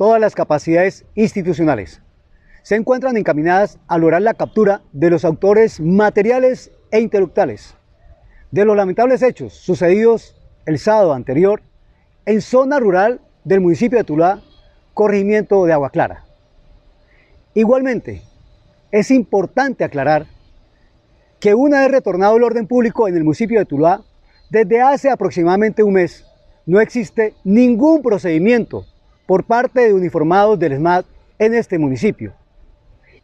todas las capacidades institucionales se encuentran encaminadas a lograr la captura de los autores materiales e intelectuales de los lamentables hechos sucedidos el sábado anterior en zona rural del municipio de Tuluá, corregimiento de Agua Clara. Igualmente, es importante aclarar que una vez retornado el orden público en el municipio de Tuluá, desde hace aproximadamente un mes no existe ningún procedimiento por parte de uniformados del SMAT en este municipio.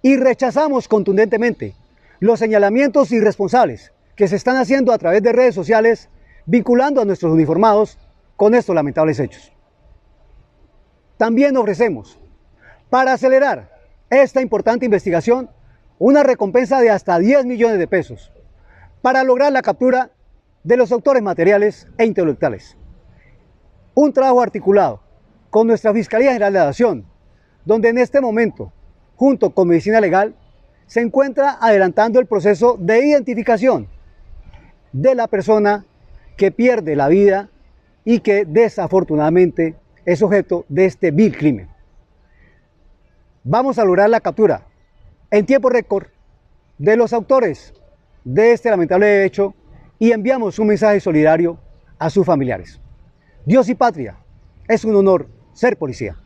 Y rechazamos contundentemente los señalamientos irresponsables que se están haciendo a través de redes sociales vinculando a nuestros uniformados con estos lamentables hechos. También ofrecemos, para acelerar esta importante investigación, una recompensa de hasta 10 millones de pesos para lograr la captura de los autores materiales e intelectuales. Un trabajo articulado con nuestra Fiscalía General de la Nación, donde en este momento, junto con Medicina Legal, se encuentra adelantando el proceso de identificación de la persona que pierde la vida y que desafortunadamente es objeto de este vil crimen. Vamos a lograr la captura en tiempo récord de los autores de este lamentable hecho y enviamos un mensaje solidario a sus familiares. Dios y patria, es un honor ser policía.